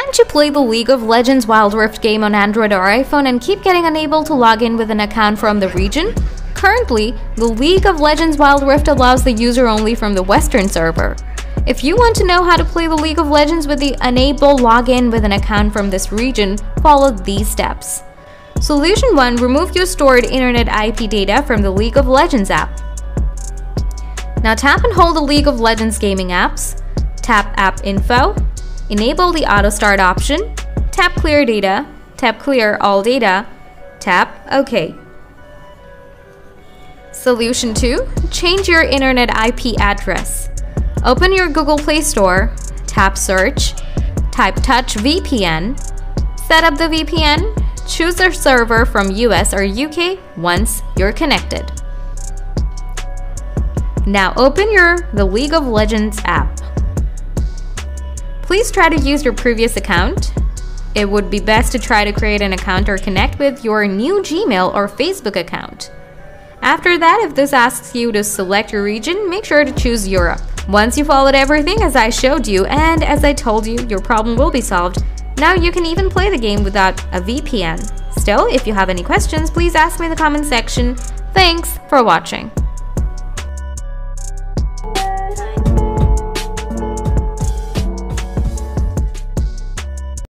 Trying to play the League of Legends Wild Rift game on Android or iPhone and keep getting unable to log in with an account from the region? Currently, the League of Legends Wild Rift allows the user only from the Western server. If you want to know how to play the League of Legends with the Unable login with an account from this region, follow these steps. Solution 1. Remove your stored internet IP data from the League of Legends app. Now tap and hold the League of Legends gaming apps, tap App Info, enable the Auto Start option, tap Clear Data, tap Clear All Data, tap OK. Solution 2. Change your internet IP address. Open your Google Play Store, tap Search, type Touch VPN, set up the VPN, choose a server from US or UK once you're connected. Now open your The League of Legends app. Please try to use your previous account. It would be best to try to create an account or connect with your new Gmail or Facebook account. After that, if this asks you to select your region, make sure to choose Europe. Once you followed everything as I showed you, and as I told you, your problem will be solved. Now you can even play the game without a VPN. Still, if you have any questions, please ask me in the comment section. Thanks for watching.